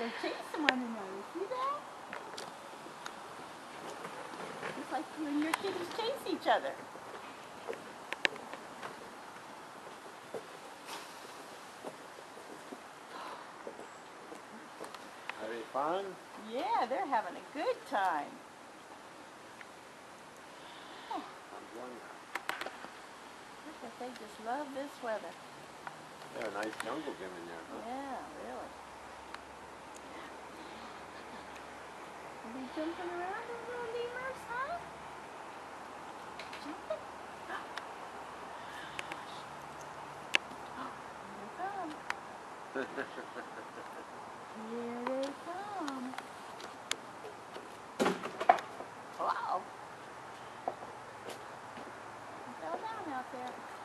They're chasing one another. See that? It's like you and your kitties chase each other. Having fun? Yeah, they're having a good time. I'm. Look at they just love this weather. Yeah, a nice jungle gym in there, huh? Yeah, really. Are they jumping around those little lemurs, huh? Jumping? Oh, come. Here they come. Wow. Fell down out there.